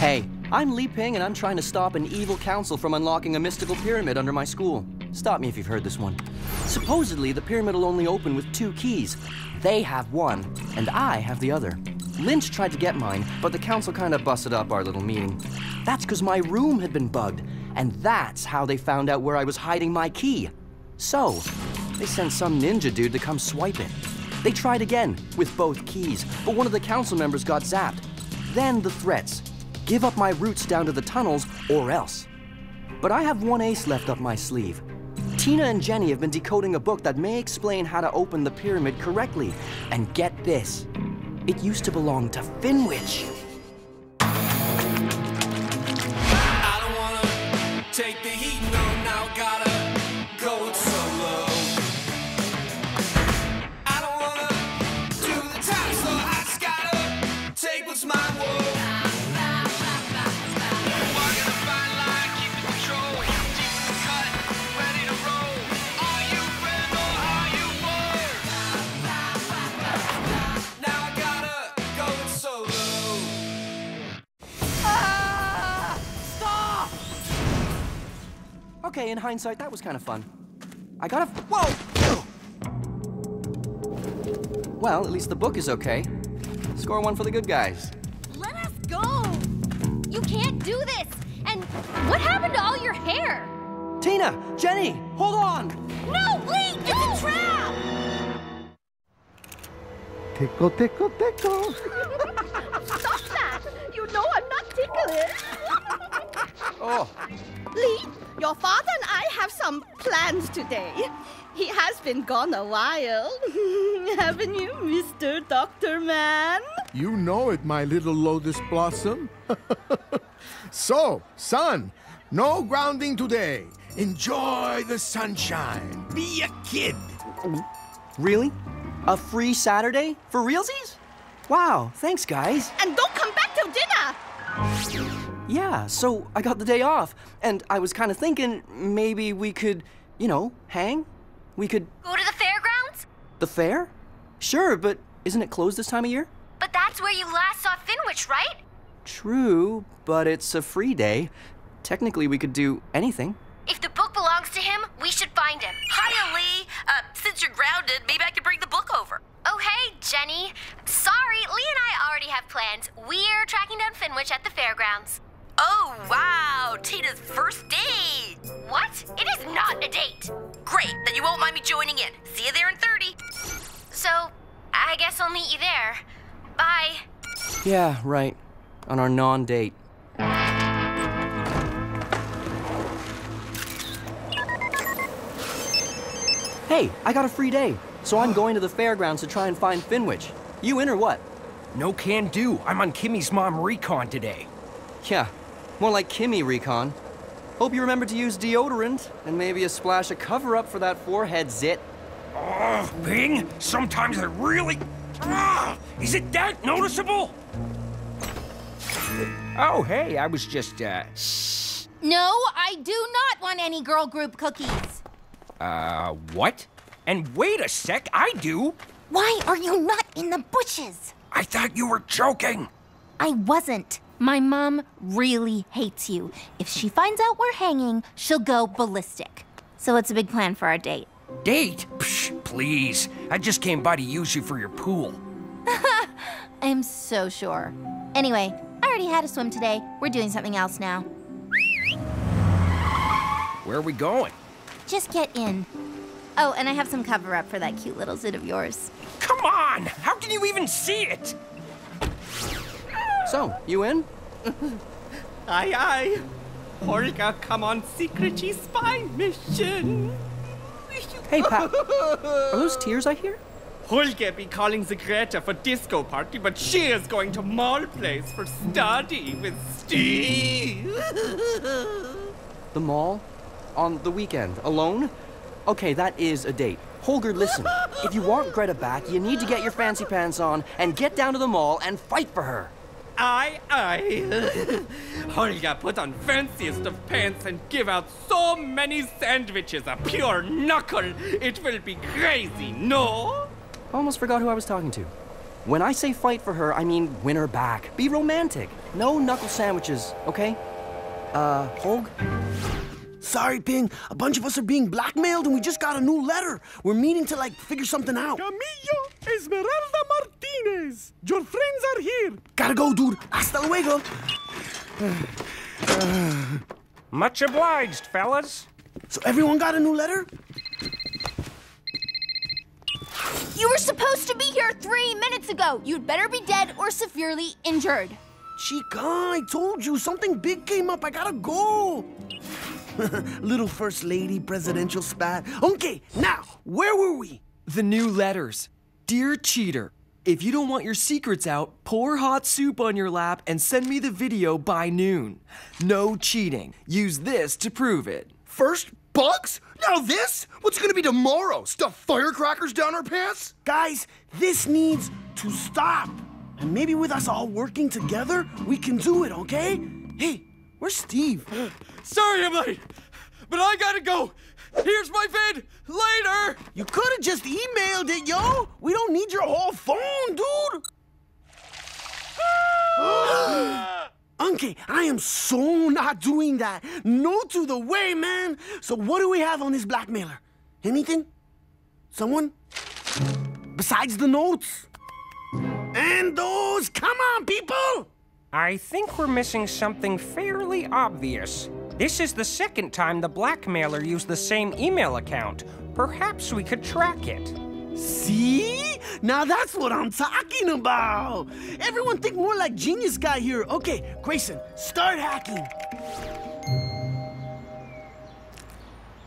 Hey, I'm Lee Ping, and I'm trying to stop an evil council from unlocking a mystical pyramid under my school. Stop me if you've heard this one. Supposedly, the pyramid will only open with two keys. They have one, and I have the other. Lynch tried to get mine, but the council kind of busted up our little meeting. That's because my room had been bugged, and that's how they found out where I was hiding my key. So, they sent some ninja dude to come swipe it. They tried again with both keys, but one of the council members got zapped. Then the threats give up my roots down to the tunnels or else. But I have one ace left up my sleeve. Tina and Jenny have been decoding a book that may explain how to open the pyramid correctly. And get this it used to belong to Finwich. I don't wanna take the heat, no, Okay, in hindsight, that was kind of fun. I gotta. Whoa! Well, at least the book is okay. Score one for the good guys. Let us go! You can't do this! And what happened to all your hair? Tina! Jenny! Hold on! No, wait! It's a trap! Tickle, tickle, tickle. Stop that! You know I'm not ticklish! Oh, Lee, your father and I have some plans today. He has been gone a while. Haven't you, Mr. Doctor Man? You know it, my little lotus blossom. so, son, no grounding today. Enjoy the sunshine. Be a kid. really? A free Saturday? For realsies? Wow, thanks, guys. And don't come back till dinner. Yeah, so I got the day off, and I was kind of thinking maybe we could, you know, hang? We could. Go to the fairgrounds? The fair? Sure, but isn't it closed this time of year? But that's where you last saw Finwich, right? True, but it's a free day. Technically, we could do anything. If the book belongs to him, we should find him. Hiya, Lee. Uh, since you're grounded, maybe I can bring the book over. Oh, hey, Jenny. Sorry, Lee and I already have plans. We're tracking down Finwich at the fairgrounds. Oh, wow. Tina's first date. What? It is not a date. Great. Then you won't mind me joining in. See you there in 30. So, I guess I'll meet you there. Bye. Yeah, right. On our non date. Hey, I got a free day, so I'm going to the fairgrounds to try and find Finwich. You in or what? No can do. I'm on Kimmy's mom recon today. Yeah, more like Kimmy Recon. Hope you remember to use deodorant and maybe a splash of cover up for that forehead zit. Oh, Bing, sometimes I really. Ah, is it that noticeable? Oh, hey, I was just, uh. No, I do not want any girl group cookies. Uh, what? And wait a sec, I do. Why are you not in the bushes? I thought you were joking. I wasn't. My mom really hates you. If she finds out we're hanging, she'll go ballistic. So what's a big plan for our date. Date? Psh, please. I just came by to use you for your pool. I'm so sure. Anyway, I already had a swim today. We're doing something else now. Where are we going? Just get in. Oh, and I have some cover up for that cute little zit of yours. Come on! How can you even see it? So, you in? Aye, aye. Holger, come on secretly spy mission. Hey, Pat. Are those tears I hear? Holger be calling the Greta for disco party, but she is going to mall place for study with Steve. The mall? On the weekend? Alone? Okay, that is a date. Holger, listen. If you want Greta back, you need to get your fancy pants on and get down to the mall and fight for her. Aye, aye. Holger put on fanciest of pants and give out so many sandwiches, a pure knuckle. It will be crazy, no? Almost forgot who I was talking to. When I say fight for her, I mean win her back. Be romantic. No knuckle sandwiches, okay? Uh, Holg? Sorry, Ping. A bunch of us are being blackmailed and we just got a new letter. We're meeting to, like, figure something out. Camillo Esmeralda Martinez. Your friends are here. Gotta go, dude. Hasta luego. Much obliged, fellas. So everyone got a new letter? You were supposed to be here three minutes ago. You'd better be dead or severely injured. Chica, I told you something big came up. I gotta go. Little First Lady presidential spat. Okay, now, where were we? The new letters. Dear Cheater, if you don't want your secrets out, pour hot soup on your lap and send me the video by noon. No cheating. Use this to prove it. First, bugs? Now this? What's gonna be tomorrow? Stuff firecrackers down our pants? Guys, this needs to stop. And maybe with us all working together, we can do it, okay? Hey, where's Steve? Sorry I'm late, but I gotta go. Here's my vid. Later. You could have just emailed it, yo. We don't need your whole phone, dude. Uncle, I am so not doing that. No to the way, man. So what do we have on this blackmailer? Anything? Someone? Besides the notes? And those, come on, people! I think we're missing something fairly obvious. This is the second time the blackmailer used the same email account. Perhaps we could track it. See? Now that's what I'm talking about. Everyone think more like genius guy here. Okay, Grayson, start hacking.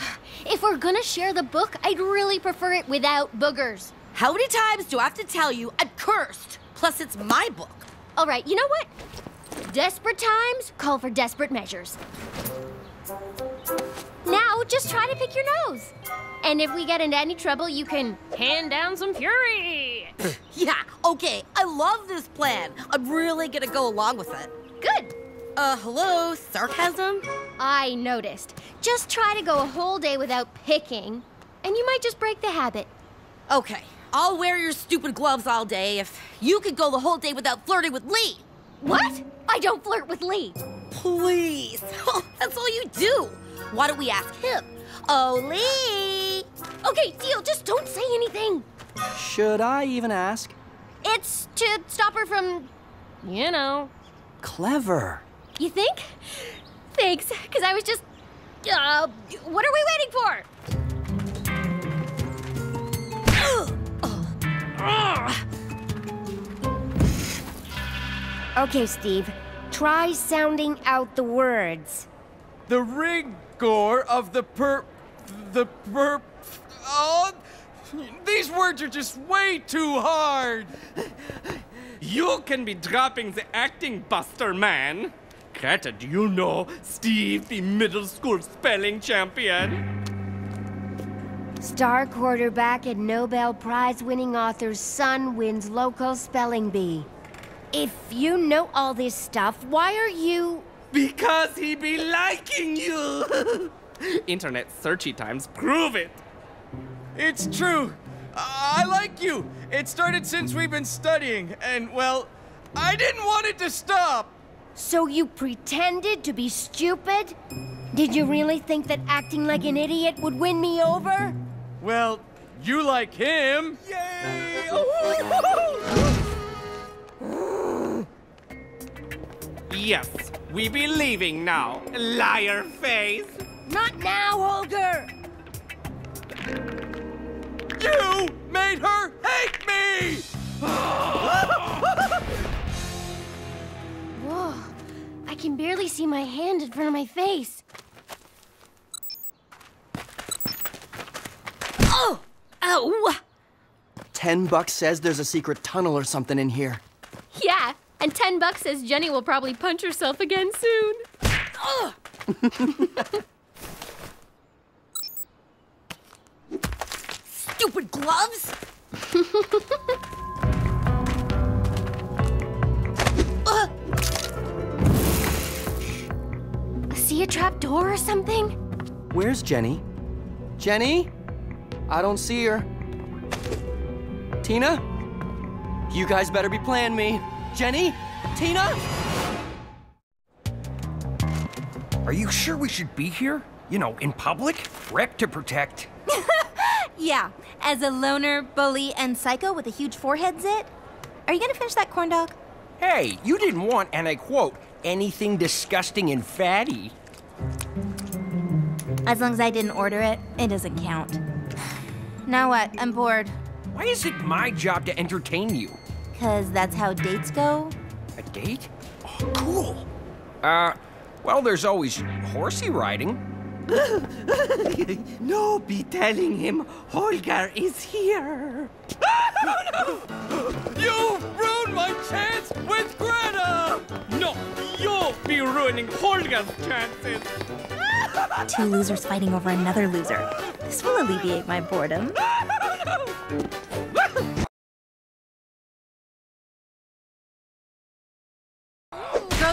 If we're gonna share the book, I'd really prefer it without boogers. How many times do I have to tell you I'm cursed? Plus, it's my book. All right, you know what? Desperate times call for desperate measures. Now, just try to pick your nose. And if we get into any trouble, you can hand down some fury. Yeah, okay, I love this plan. I'm really gonna go along with it. Good. Uh, hello, sarcasm? I noticed. Just try to go a whole day without picking, and you might just break the habit. Okay, I'll wear your stupid gloves all day if you could go the whole day without flirting with Lee. What? I don't flirt with Lee. Please. That's all you do. Why don't we ask him? Oh, Lee! Okay, deal. Just don't say anything. Should I even ask? It's to stop her from, you know. Clever. You think? Thanks, because I was just. Uh, what are we waiting for? Okay, Steve. Try sounding out the words. The rigor of the per. the per. Oh, these words are just way too hard. You can be dropping the acting, Buster Man. Greta, do you know Steve, the middle school spelling champion? Star quarterback and Nobel Prize winning author's son wins local spelling bee. If you know all this stuff, why are you. Because he be liking you. Internet searchy times prove it. It's true. I like you. It started since we've been studying, and well, I didn't want it to stop. So you pretended to be stupid? Did you really think that acting like an idiot would win me over? Well, you like him. Yay! yes, we be leaving now, liar face. Not now, Holger! You made her hate me! Whoa. I can barely see my hand in front of my face. Oh! Ow! Ten bucks says there's a secret tunnel or something in here. Yeah, and 10 bucks says Jenny will probably punch herself again soon. Stupid gloves! Ugh. See a trap door or something? Where's Jenny? Jenny? I don't see her. Tina? You guys better be playing me. Jenny? Tina? Are you sure we should be here? You know, in public? Rep to protect. Yeah, as a loner, bully, and psycho with a huge forehead zit. Are you gonna finish that corn dog? Hey, you didn't want, and I quote, anything disgusting and fatty. As long as I didn't order it, it doesn't count. Now what? I'm bored. Why is it my job to entertain you? Cause that's how dates go. A date? Oh, cool. Uh, well, there's always horsey riding. no, be telling him Holger is here. no You've ruined my chance with Greta! No, you'll be ruining Holger's chances. Two losers fighting over another loser. This will alleviate my boredom.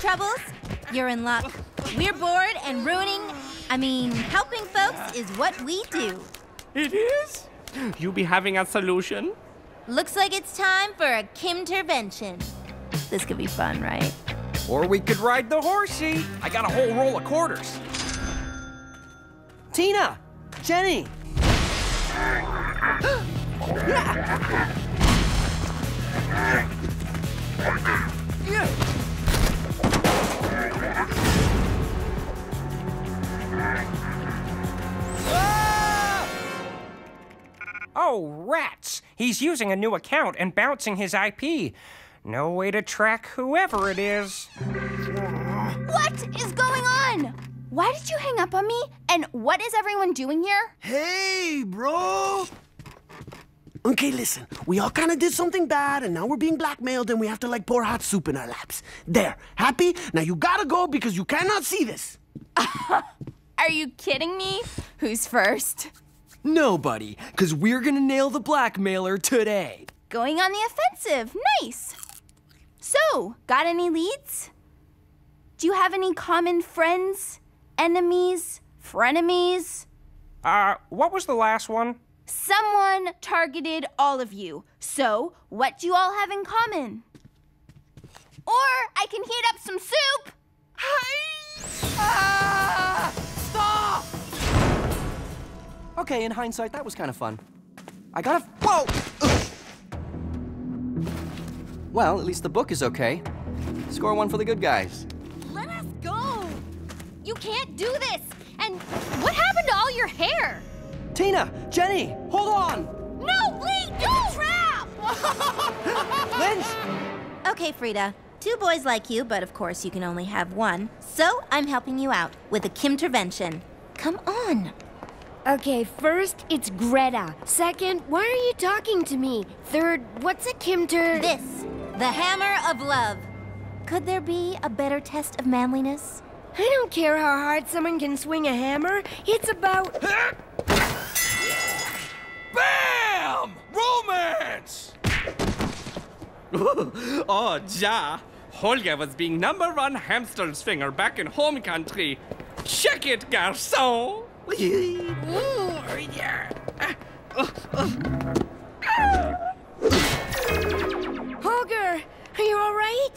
Troubles, you're in luck. We're bored and ruining, I mean, helping folks is what we do. It is? You be having a solution? Looks like it's time for a Kimtervention. This could be fun, right? Or we could ride the horsey. I got a whole roll of quarters. Tina! Jenny! Oh, rats! He's using a new account and bouncing his IP. No way to track whoever it is. What is going on? Why did you hang up on me? And what is everyone doing here? Hey, bro! Okay, listen. We all kind of did something bad, and now we're being blackmailed, and we have to like pour hot soup in our laps. There, happy? Now you gotta go because you cannot see this. Are you kidding me? Who's first? Nobody, because we're gonna nail the blackmailer today. Going on the offensive. Nice. So, got any leads? Do you have any common friends, enemies, frenemies? Uh, what was the last one? Someone targeted all of you. So, what do you all have in common? Or I can heat up some soup. Ah! Stop! Okay, in hindsight, that was kind of fun. I gotta. Whoa! Ugh. Well, at least the book is okay. Score one for the good guys. Let us go! You can't do this! And what happened to all your hair? Tina! Jenny! Hold on! No, Lee! don't trap! Lynch! Okay, Frida. Two boys like you, but of course you can only have one. So I'm helping you out with a Kimtervention. Come on. Okay, first, it's Greta. Second, why are you talking to me? Third, what's a Kimter? This, the hammer of love. Could there be a better test of manliness? I don't care how hard someone can swing a hammer. It's about. oh, ja. Holger was being number one hamster swinger back in home country. Check it, garçon! Holger, are you all right?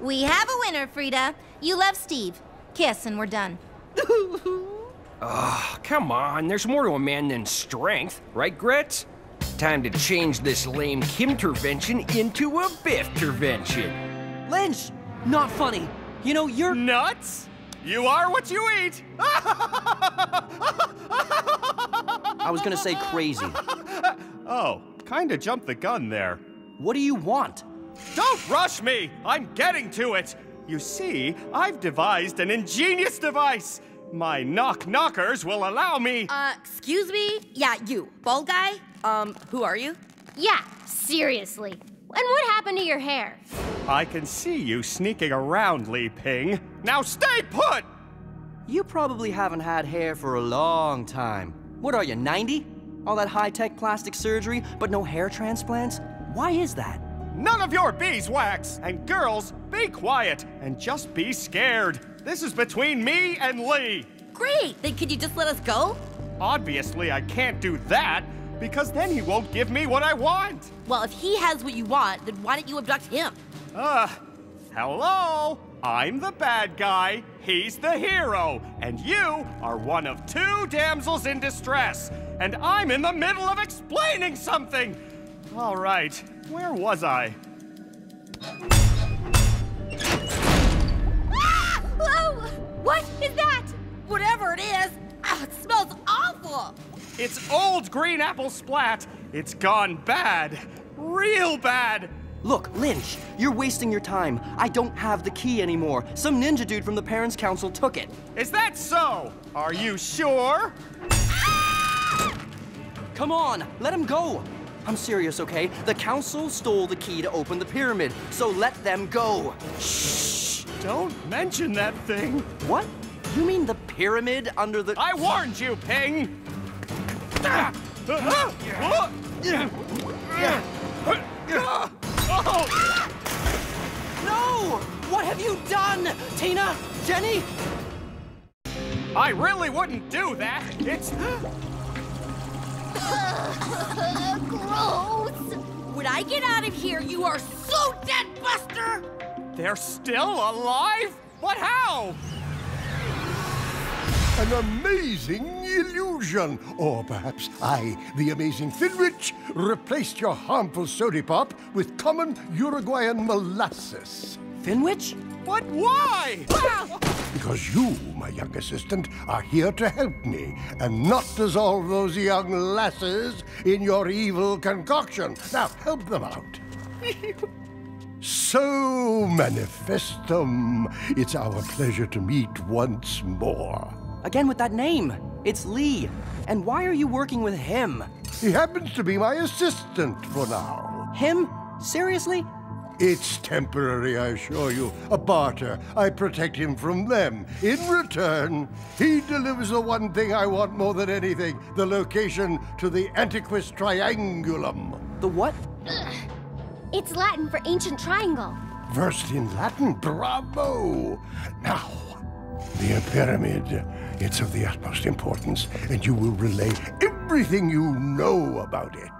We have a winner, Frida. You love Steve. Kiss and we're done. Oh, come on. There's more to a man than strength, right, Gretz? Time to change this lame Kimtervention into a Bifftervention. Lynch! Not funny. You know, you're. Nuts? You are what you eat! I was gonna say crazy. Oh, kinda jumped the gun there. What do you want? Don't rush me! I'm getting to it! You see, I've devised an ingenious device. My knock knockers will allow me. Uh, excuse me? Yeah, you. Bald guy? Um, who are you? Yeah, seriously. And what happened to your hair? I can see you sneaking around, Lee Ping. Now stay put! You probably haven't had hair for a long time. What are you, 90? All that high tech plastic surgery, but no hair transplants? Why is that? None of your beeswax! And girls, be quiet and just be scared. This is between me and Lee. Great! Then could you just let us go? Obviously, I can't do that because then he won't give me what I want. Well, if he has what you want, then why don't you abduct him? Uh, hello? I'm the bad guy, he's the hero, and you are one of two damsels in distress, and I'm in the middle of explaining something. All right, where was I? Oh, what is that? Whatever it is, ah, it smells awful. It's old green apple splat. It's gone bad. Real bad. Look, Lynch, you're wasting your time. I don't have the key anymore. Some ninja dude from the Parents' Council took it. Is that so? Are you sure? Ah! Come on, let him go. I'm serious, okay? The council stole the key to open the pyramid, so let them go. Shh! Don't mention that thing. What? You mean the pyramid under the. I warned you, Ping! No! What have you done? Tina? Jenny? I really wouldn't do that. It's. Gross. When I get out of here, you are so dead, Buster. They're still alive? But how? An amazing illusion. Or perhaps I, the amazing Finwich, replaced your harmful soda pop with common Uruguayan molasses. Finwich? But why? Because you, my young assistant, are here to help me and not dissolve those young lasses in your evil concoction. Now, help them out. so, Manifestum, it's our pleasure to meet once more. Again with that name. It's Lee. And why are you working with him? He happens to be my assistant for now. Him? Seriously? It's temporary, I assure you. A barter. I protect him from them. In return, he delivers the one thing I want more than anything the location to the Antiquus Triangulum. The what? It's Latin for ancient triangle. Versed in Latin? Bravo! Now, the pyramid. It's of the utmost importance, and you will relay everything you know about it.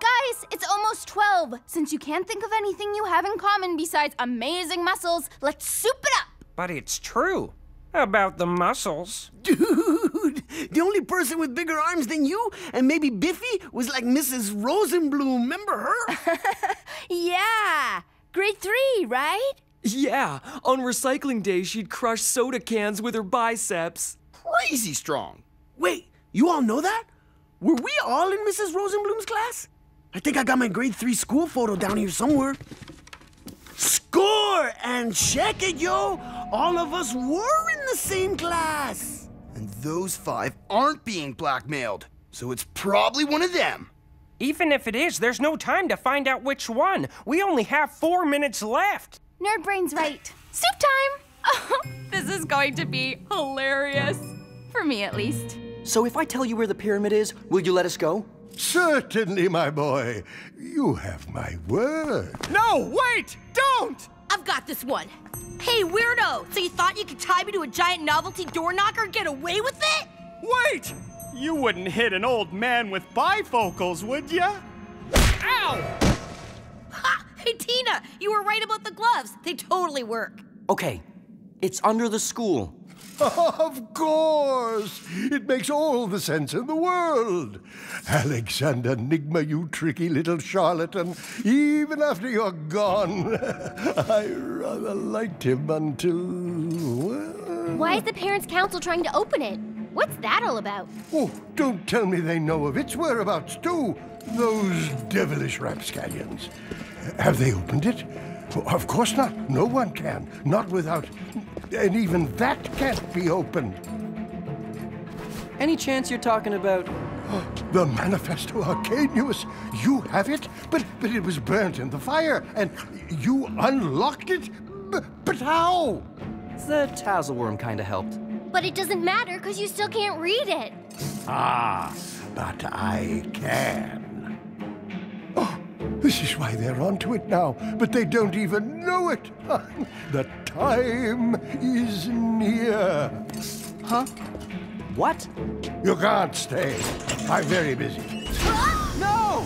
Guys, it's almost 12. Since you can't think of anything you have in common besides amazing muscles, let's soup it up. But it's true about the muscles. Dude, the only person with bigger arms than you and maybe Biffy was like Mrs. Rosenblum. Remember her? yeah, grade three, right? Yeah, on recycling day, she'd crush soda cans with her biceps. Crazy strong. Wait, you all know that? Were we all in Mrs. Rosenblum's class? I think I got my grade three school photo down here somewhere. Score and check it, yo! All of us were in the same class. And those five aren't being blackmailed, so it's probably one of them. Even if it is, there's no time to find out which one. We only have four minutes left. Nerd Brain's right. Soup time! Oh, this is going to be hilarious. For me, at least. So if I tell you where the pyramid is, will you let us go? Certainly, my boy. You have my word. No, wait! Don't! I've got this one. Hey, weirdo! So you thought you could tie me to a giant novelty door knocker and get away with it? Wait! You wouldn't hit an old man with bifocals, would ya? Ow! Ha! Hey, Tina, you were right about the gloves. They totally work. Okay, it's under the school. Of course! It makes all the sense in the world. Alexander Nigma, you tricky little charlatan. Even after you're gone, I rather liked him until. Well... Why is the Parents' Council trying to open it? What's that all about? Oh, don't tell me they know of its whereabouts, too. Those devilish rapscallions. Have they opened it? Of course not. No one can. Not without. And even that can't be opened. Any chance you're talking about. The Manifesto Arcanius. You have it? But but it was burnt in the fire, and you unlocked it? B- but how? The Tazelworm kinda helped. But it doesn't matter because you still can't read it. Ah, but I can. This is why they're onto it now, but they don't even know it. the time is near. Huh? What? You can't stay. I'm very busy. No!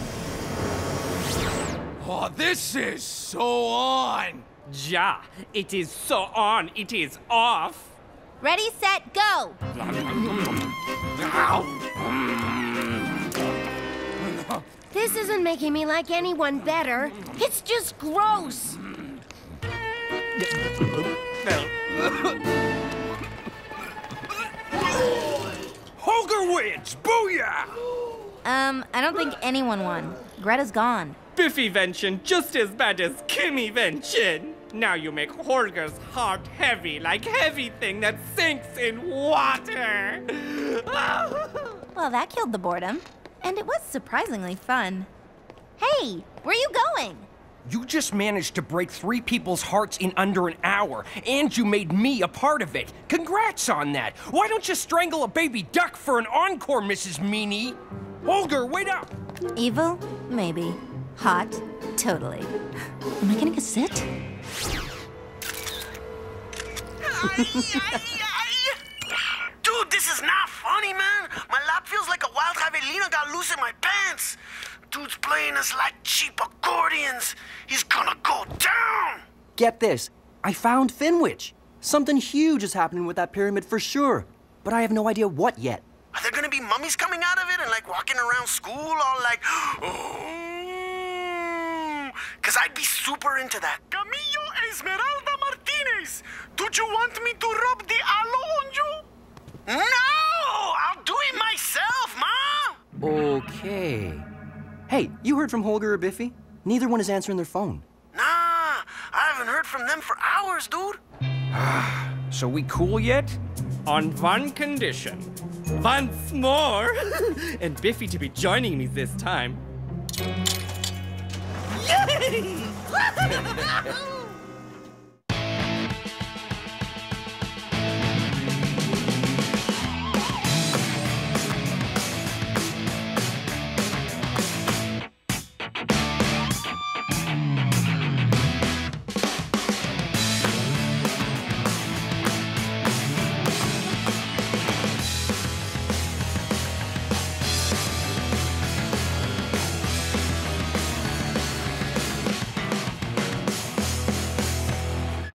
Oh, this is so on! Ja, it is so on, it is off. Ready, set, go! This isn't making me like anyone better. It's just gross. Holger Booyah! Um, I don't think anyone won. Greta's gone. Biffy Vention just as bad as Kimmy Vention. Now you make Holger's heart heavy like heavy thing that sinks in water. Well, that killed the boredom. And it was surprisingly fun. Hey, where are you going? You just managed to break three people's hearts in under an hour, and you made me a part of it. Congrats on that. Why don't you strangle a baby duck for an encore, Mrs. Meanie? Holger, wait up! Evil? Maybe. Hot? Totally. Am I getting a sit? Dude, this is not funny, man. My lap feels like a wild javelina got loose in my pants. Dude's playing us like cheap accordions. He's gonna go down. Get this. I found Finwich. Something huge is happening with that pyramid for sure. But I have no idea what yet. Are there gonna be mummies coming out of it and like walking around school all like, oh? Cause I'd be super into that. Camillo Esmeralda Martinez, don't you want me to rub the aloe on you? No! I'll do it myself, Ma! Okay. Hey, you heard from Holger or Biffy? Neither one is answering their phone. Nah, I haven't heard from them for hours, dude. So we cool yet? On one condition. Once more! and Biffy to be joining me this time. Yay!